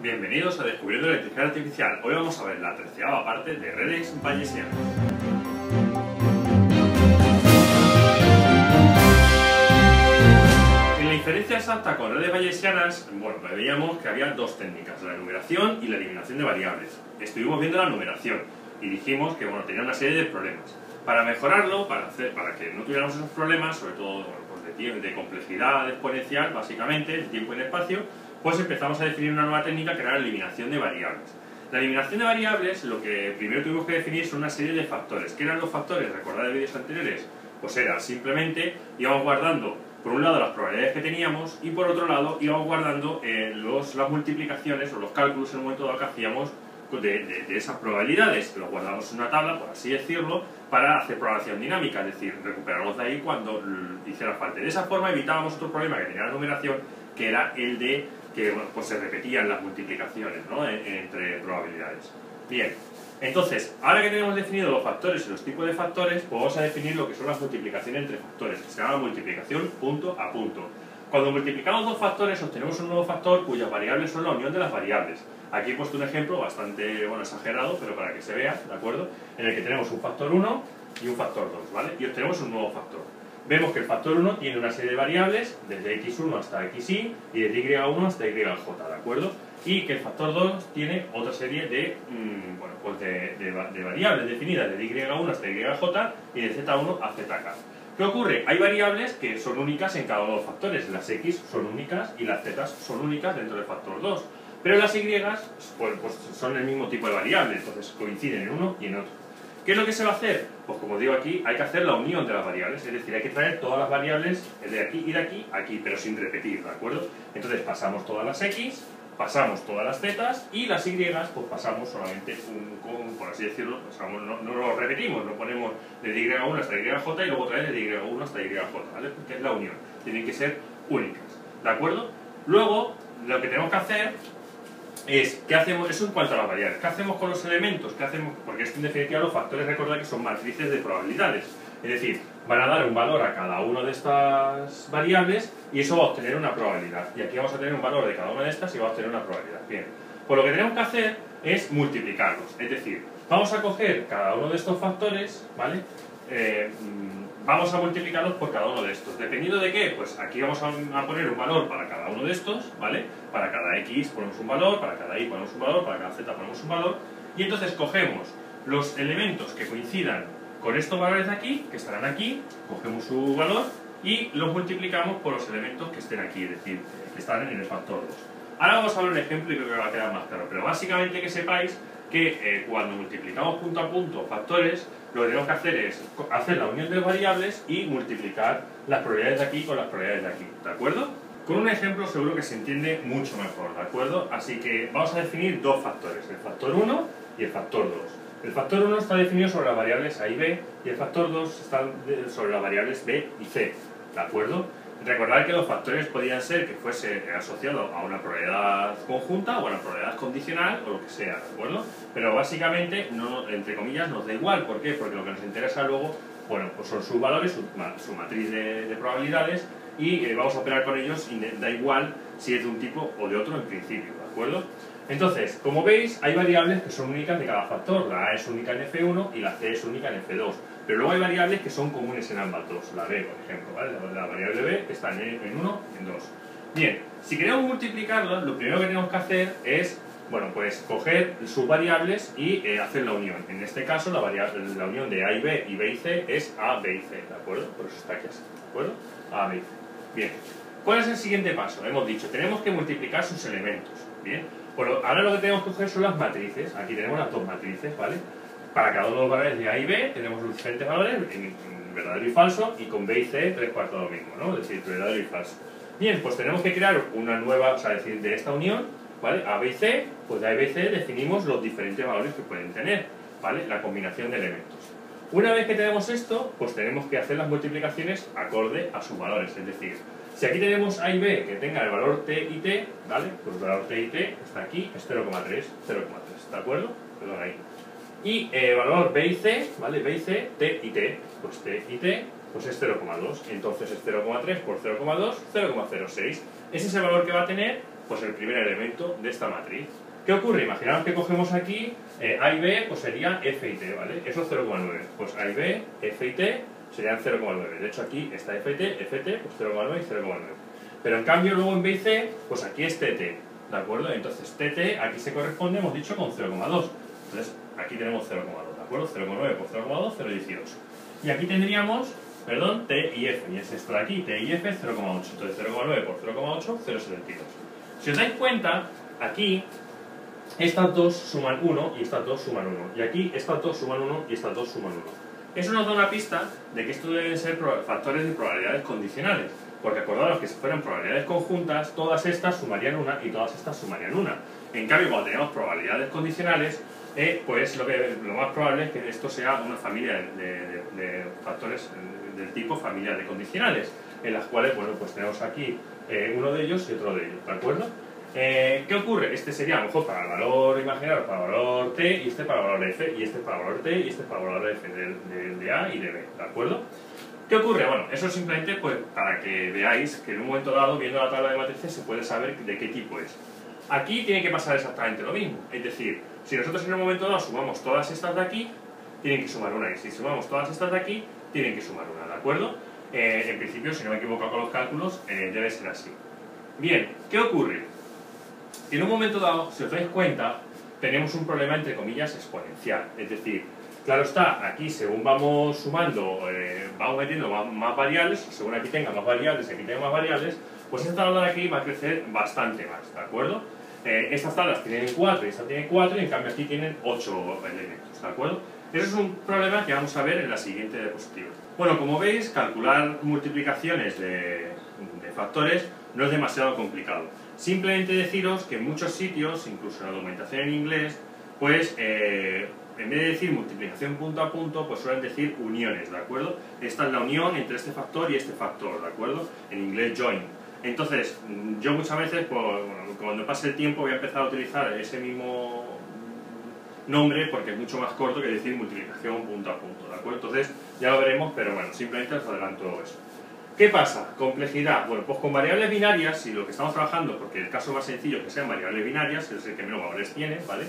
Bienvenidos a Descubriendo la Inteligencia Artificial. Hoy vamos a ver la treceava parte de redes bayesianas. En la inferencia exacta con redes bayesianas, bueno, veíamos que había dos técnicas, la numeración y la eliminación de variables. Estuvimos viendo la numeración y dijimos que bueno, tenía una serie de problemas. Para mejorarlo, para, hacer, para que no tuviéramos esos problemas, sobre todo pues de, de complejidad exponencial, básicamente, de tiempo y de espacio, pues empezamos a definir una nueva técnica que era la eliminación de variables. La eliminación de variables, lo que primero tuvimos que definir son una serie de factores. ¿Qué eran los factores? Recordad de vídeos anteriores. Pues era simplemente íbamos guardando por un lado las probabilidades que teníamos y por otro lado íbamos guardando eh, los, las multiplicaciones o los cálculos en un momento dado que hacíamos de, de, esas probabilidades, los guardamos en una tabla, por así decirlo, para hacer programación dinámica, es decir, recuperarlos de ahí cuando hiciera falta. De esa forma evitábamos otro problema que tenía la numeración, que era el de que pues se repetían las multiplicaciones ¿no? entre probabilidades. Bien, entonces, ahora que tenemos definido los factores y los tipos de factores, pues vamos a definir lo que son las multiplicaciones entre factores, que se llama multiplicación punto a punto. Cuando multiplicamos dos factores, obtenemos un nuevo factor cuyas variables son la unión de las variables. Aquí he puesto un ejemplo bastante bueno, exagerado, pero para que se vea, ¿de acuerdo? En el que tenemos un factor 1 y un factor 2, ¿vale? Y obtenemos un nuevo factor vemos que el factor 1 tiene una serie de variables, desde x1 hasta xy y desde y1 hasta yj, ¿de acuerdo? Y que el factor 2 tiene otra serie de, mm, bueno, pues de, variables definidas desde y1 hasta yj y de z1 a zk. ¿Qué ocurre? Hay variables que son únicas en cada uno de los factores. Las x son únicas y las z son únicas dentro del factor 2. Pero las y pues, pues son el mismo tipo de variable, entonces coinciden en uno y en otro. ¿Qué es lo que se va a hacer? Pues como digo aquí, hay que hacer la unión de las variables, es decir, hay que traer todas las variables de aquí y de aquí aquí, pero sin repetir, ¿de acuerdo? Entonces pasamos todas las x, pasamos todas las z y las y, pues pasamos solamente un, por así decirlo, no, no, lo repetimos, lo ponemos de y1 hasta yj y luego otra vez de y1 hasta yj, ¿vale? Porque es la unión, tienen que ser únicas, ¿de acuerdo? Luego, lo que tenemos que hacer es, ¿qué hacemos? Eso en cuanto a las variables. ¿Qué hacemos con los elementos? ¿Qué hacemos? Porque es que en definitiva los factores, recordad que son matrices de probabilidades. Es decir, van a dar un valor a cada una de estas variables y eso va a obtener una probabilidad. Y aquí vamos a tener un valor de cada una de estas y va a obtener una probabilidad. Bien, pues lo que tenemos que hacer es multiplicarlos. Es decir, vamos a coger cada uno de estos factores, ¿vale? Eh, vamos a multiplicarlos por cada uno de estos. ¿Dependiendo de qué? Pues aquí vamos a poner un valor para cada uno de estos, ¿vale? Para cada x ponemos un valor, para cada y ponemos un valor, para cada z ponemos un valor. Y entonces cogemos los elementos que coincidan con estos valores de aquí, que estarán aquí, cogemos su valor y los multiplicamos por los elementos que estén aquí, es decir, que están en el factor 2. Ahora vamos a ver un ejemplo y creo que va a quedar más claro, pero básicamente que sepáis que eh, cuando multiplicamos punto a punto factores, lo que tenemos que hacer es hacer la unión de variables y multiplicar las probabilidades de aquí con las probabilidades de aquí, ¿de acuerdo? Con un ejemplo seguro que se entiende mucho mejor, ¿de acuerdo? Así que vamos a definir dos factores, el factor 1 y el factor 2. El factor 1 está definido sobre las variables a y b y el factor 2 está sobre las variables b y c, ¿de acuerdo? Recordad que los factores podían ser que fuese asociado a una probabilidad conjunta o a una probabilidad condicional o lo que sea, ¿de acuerdo? Pero básicamente, no, entre comillas, nos da igual. ¿Por qué? Porque lo que nos interesa luego, bueno, pues son sus valores, su, matriz de, probabilidades y eh, vamos a operar con ellos y da igual si es de un tipo o de otro en principio, ¿de acuerdo? Entonces, como veis, hay variables que son únicas de cada factor. La A es única en F1 y la C es única en F2. Pero luego hay variables que son comunes en ambas dos. La B, por ejemplo, ¿vale? La, variable B está en 1 y en 2. Bien, si queremos multiplicarlas, lo primero que tenemos que hacer es, bueno, pues coger sus variables y eh, hacer la unión. En este caso, la, la unión de A y B y B y C es A, B y C, ¿de acuerdo? Por eso está aquí así, ¿de acuerdo? A, B y C. Bien. ¿Cuál es el siguiente paso? Hemos dicho, tenemos que multiplicar sus elementos. Bien. Bueno, ahora lo que tenemos que coger son las matrices. Aquí tenemos las dos matrices, ¿vale? Para cada uno de los valores de A y B tenemos los diferentes valores, verdadero y falso, y con B y C tres cuartos lo mismo, ¿no? Es decir, verdadero y falso. Bien, pues tenemos que crear una nueva, o sea, decir, de esta unión, ¿vale? A, B y C, pues de A y B y C definimos los diferentes valores que pueden tener, ¿vale? La combinación de elementos. Una vez que tenemos esto, pues tenemos que hacer las multiplicaciones acorde a sus valores, es decir, si aquí tenemos A y B que tengan el valor T y T, ¿vale? Pues el valor T y T está aquí, es 0,3, 0,3, ¿de acuerdo? Perdón, ahí. Y eh, valor B y C, ¿vale? B y C, T y T, pues T y T, pues es 0,2. Entonces es 0,3 por 0,2, 0,06. Ese es el valor que va a tener pues el primer elemento de esta matriz. ¿Qué ocurre? Imaginaos que cogemos aquí eh, A y B, pues serían F y T, ¿vale? Eso es 0,9. Pues A y B, F y T serían 0,9. De hecho aquí está FT, FT, pues 0,9 y 0,9. Pero en cambio luego en B y C, pues aquí es TT, ¿de acuerdo? Entonces TT aquí se corresponde, hemos dicho, con 0,2. Entonces aquí tenemos 0,2, ¿de acuerdo? 0,9 por 0,2, 0,18. Y aquí tendríamos, perdón, T y F, y es esto de aquí, T y F 0,8. Entonces 0,9 por 0,8, 0,72. Si os dais cuenta, aquí estas dos suman 1 y estas dos suman 1. Y aquí estas dos suman 1 y estas dos suman 1. Eso nos da una pista de que esto deben ser factores de probabilidades condicionales. Porque acordaros que si fueran probabilidades conjuntas, todas estas sumarían una y todas estas sumarían una. En cambio, cuando tenemos probabilidades condicionales, eh, pues lo, que, lo más probable es que esto sea una familia de, factores del tipo familia de condicionales, en las cuales, bueno, pues tenemos aquí eh, uno de ellos y otro de ellos, ¿de acuerdo? Eh, ¿Qué ocurre? Este sería a lo mejor para el valor imaginario, para el valor t, y este para el valor f, y este para el valor t, y este para el valor f de, a y de b, ¿de acuerdo? ¿Qué ocurre? Bueno, eso simplemente pues, para que veáis que en un momento dado, viendo la tabla de matrices, se puede saber de qué tipo es. Aquí tiene que pasar exactamente lo mismo, es decir, si nosotros en un momento dado sumamos todas estas de aquí, tienen que sumar una, y si sumamos todas estas de aquí, tienen que sumar una, ¿de acuerdo? Eh, en principio, si no me equivoco con los cálculos, eh, debe ser así. Bien, ¿qué ocurre? en un momento dado, si os dais cuenta, tenemos un problema entre comillas exponencial. Es decir, claro está, aquí según vamos sumando, eh, vamos metiendo más, variables, según aquí tenga más variables, aquí tenga más variables, pues esta tabla de aquí va a crecer bastante más, ¿de acuerdo? Eh, estas tablas tienen 4 y esta tiene 4 y en cambio aquí tienen 8 elementos, ¿de acuerdo? Eso es un problema que vamos a ver en la siguiente diapositiva. Bueno, como veis, calcular multiplicaciones de factores no es demasiado complicado. Simplemente deciros que en muchos sitios, incluso en la documentación en inglés, pues eh, en vez de decir multiplicación punto a punto, pues suelen decir uniones, ¿de acuerdo? Esta es la unión entre este factor y este factor, ¿de acuerdo? En inglés join. Entonces, yo muchas veces, pues, cuando pase el tiempo voy a empezar a utilizar ese mismo nombre porque es mucho más corto que decir multiplicación punto a punto, ¿de acuerdo? Entonces, ya lo veremos, pero bueno, simplemente os adelanto eso. ¿Qué pasa? Complejidad. Bueno, pues con variables binarias, si lo que estamos trabajando, porque el caso más sencillo que sean variables binarias, es el que menos valores tiene, ¿vale?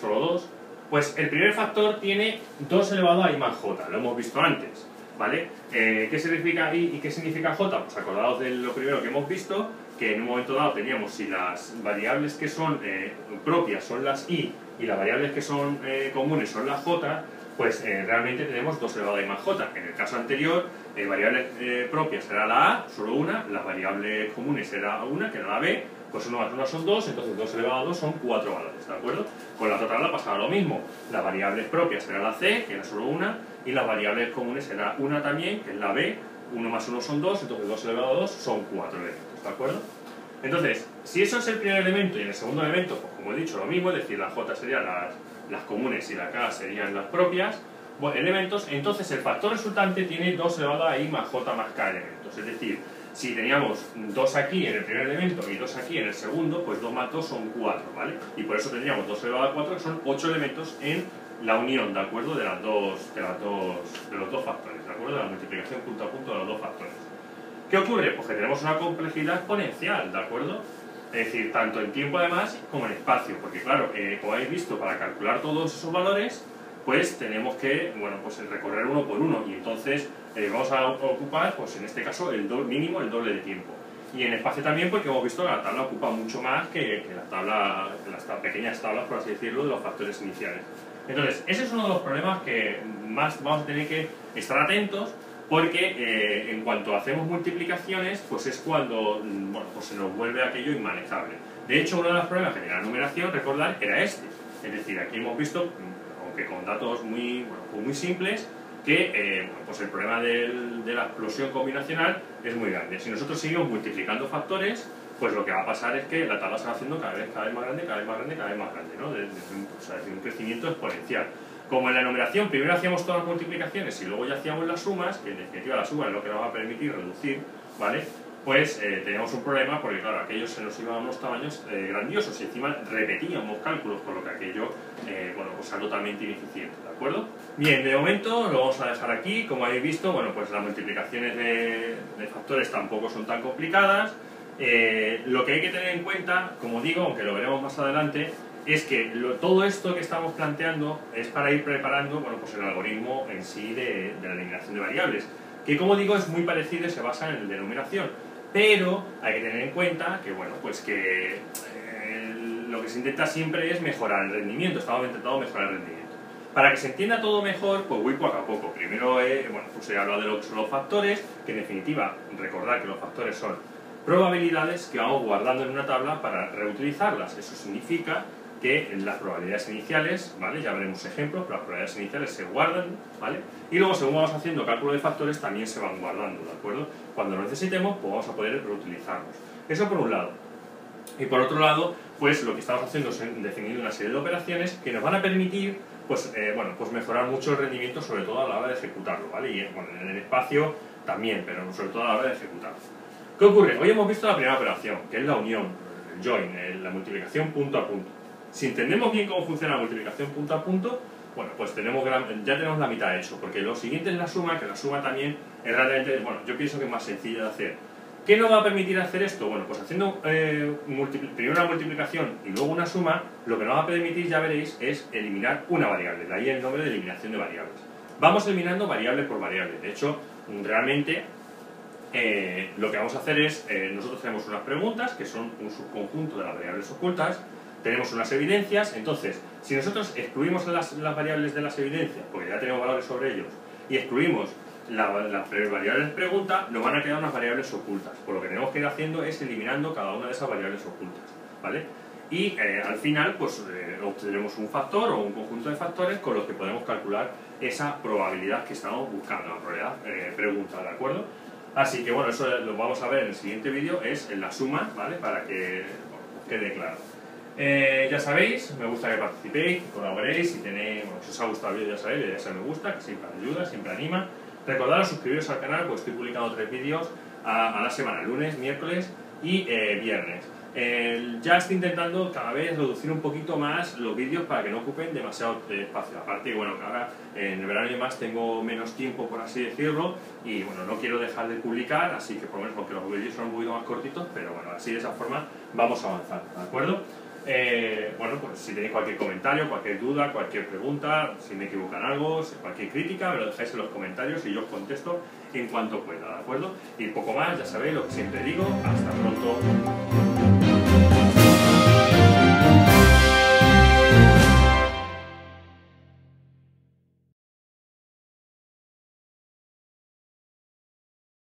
Solo dos. Pues el primer factor tiene 2 elevado a i más j, lo hemos visto antes, ¿vale? Eh, ¿Qué significa i y qué significa j? Pues acordados de lo primero que hemos visto, que en un momento dado teníamos si las variables que son eh, propias son las i y las variables que son eh, comunes son las j, pues realmente tenemos 2 elevado a i más j. En el caso anterior eh, variables eh, propias era la A, solo una, las variables comunes era una, que era la B, pues 1 más 1 son 2, entonces 2 elevado a 2 son 4 valores, ¿de acuerdo? Con la otra tabla pasaba lo mismo, las variables propias era la C, que era solo una, y las variables comunes era una también, que es la B, 1 más 1 son 2, entonces 2 elevado a 2 son 4 elementos, ¿de acuerdo? Entonces, si eso es el primer elemento y en el segundo elemento, pues como he dicho, lo mismo, es decir, la J serían las, las comunes y la K serían las propias, elementos, entonces el factor resultante tiene 2 elevado a i más j más k elementos. Es decir, si teníamos 2 aquí en el primer elemento y 2 aquí en el segundo, pues 2 más 2 son 4, ¿vale? Y por eso tendríamos 2 elevado a 4, que son 8 elementos en la unión, ¿de acuerdo? De, las dos, de, las dos, los dos factores, ¿de acuerdo? De la multiplicación punto a punto de los dos factores. ¿Qué ocurre? Pues que tenemos una complejidad exponencial, ¿de acuerdo? Es decir, tanto en tiempo además como en espacio, porque claro, eh, como habéis visto, para calcular todos esos valores pues tenemos que, bueno, pues recorrer uno por uno y entonces eh, vamos a ocupar, pues en este caso, el mínimo el doble de tiempo. Y en espacio también porque hemos visto que la tabla ocupa mucho más que, la tabla, las pequeñas tablas, por así decirlo, de los factores iniciales. Entonces, ese es uno de los problemas que más vamos a tener que estar atentos porque eh, en cuanto hacemos multiplicaciones, pues es cuando mm, bueno, pues se nos vuelve aquello inmanejable. De hecho, uno de los problemas que tenía la numeración, recordar, era este. Es decir, aquí hemos visto que con datos muy, bueno, pues muy simples, que eh, pues el problema de la explosión combinacional es muy grande. Si nosotros seguimos multiplicando factores, pues lo que va a pasar es que la tabla se va haciendo cada vez, cada vez más grande, cada vez más grande, cada vez más grande, ¿no? Desde, un, o sea, desde un crecimiento exponencial. Como en la enumeración, primero hacíamos todas las multiplicaciones y luego ya hacíamos las sumas, que en definitiva la suma es lo que nos va a permitir reducir, ¿vale? Pues eh, teníamos un problema porque, claro, aquellos se nos iban a unos tamaños eh, grandiosos y encima repetíamos cálculos, por lo que aquello, eh, bueno, pues era totalmente ineficiente, ¿de acuerdo? Bien, de momento lo vamos a dejar aquí, como habéis visto, bueno, pues las multiplicaciones de, factores tampoco son tan complicadas, Eh, lo que hay que tener en cuenta, como digo, aunque lo veremos más adelante, es que todo esto que estamos planteando es para ir preparando bueno, pues el algoritmo en sí de, la eliminación de variables, que como digo es muy parecido y se basa en el de numeración, pero hay que tener en cuenta que, bueno, pues que eh, lo que se intenta siempre es mejorar el rendimiento, estamos intentando mejorar el rendimiento. Para que se entienda todo mejor, pues voy poco a poco. Primero, he, bueno, pues he hablado de los, los factores, que en definitiva, recordad que los factores son probabilidades que vamos guardando en una tabla para reutilizarlas. Eso significa que las probabilidades iniciales, ¿vale? Ya veremos ejemplos, pero las probabilidades iniciales se guardan, ¿vale? Y luego, según vamos haciendo cálculo de factores, también se van guardando, ¿de acuerdo? Cuando lo necesitemos, pues vamos a poder reutilizarlos. Eso por un lado. Y por otro lado, pues lo que estamos haciendo es definir una serie de operaciones que nos van a permitir pues, eh, bueno, pues mejorar mucho el rendimiento, sobre todo a la hora de ejecutarlo, ¿vale? Y bueno, en el espacio también, pero sobre todo a la hora de ejecutarlo. ¿Qué ocurre? Hoy hemos visto la primera operación, que es la unión, el join, la multiplicación punto a punto. Si entendemos bien cómo funciona la multiplicación punto a punto, bueno, pues tenemos ya tenemos la mitad hecho, porque lo siguiente es la suma, que la suma también es realmente, bueno, yo pienso que es más sencilla de hacer. ¿Qué nos va a permitir hacer esto? Bueno, pues haciendo eh, primero una multiplicación y luego una suma, lo que nos va a permitir, ya veréis, es eliminar una variable. De ahí el nombre de eliminación de variables. Vamos eliminando variable por variable. De hecho, realmente eh, lo que vamos a hacer es, eh, nosotros tenemos unas preguntas que son un subconjunto de las variables ocultas, tenemos unas evidencias, entonces, si nosotros excluimos las, variables de las evidencias, porque ya tenemos valores sobre ellos, y excluimos las variables de pregunta, nos van a quedar unas variables ocultas. Por lo que tenemos que ir haciendo es eliminando cada una de esas variables ocultas. ¿vale? Y eh, al final, pues eh, obtendremos un factor o un conjunto de factores con los que podemos calcular esa probabilidad que estamos buscando, la probabilidad eh, pregunta, ¿de acuerdo? Así que bueno, eso lo vamos a ver en el siguiente vídeo, es en la suma, ¿vale? Para que quede claro. Ya sabéis, me gusta que participéis, que colaboréis, si, tenéis, si os ha gustado el vídeo ya sabéis, ya me gusta, que siempre ayuda, siempre anima. Recordad suscribiros al canal, pues estoy publicando tres vídeos a, la semana, lunes, miércoles y eh, viernes. ya estoy intentando cada vez reducir un poquito más los vídeos para que no ocupen demasiado espacio. Aparte, bueno, que ahora en el verano y demás tengo menos tiempo, por así decirlo, y bueno, no quiero dejar de publicar, así que por lo menos porque los vídeos son un poquito más cortitos, pero bueno, así de esa forma vamos a avanzar, ¿de acuerdo? Eh, bueno, pues si tenéis cualquier comentario, cualquier duda, cualquier pregunta, si me equivocan algo, cualquier crítica, me lo dejáis en los comentarios y yo os contesto en cuanto pueda, ¿de acuerdo? Y poco más, ya sabéis lo que siempre digo, hasta pronto.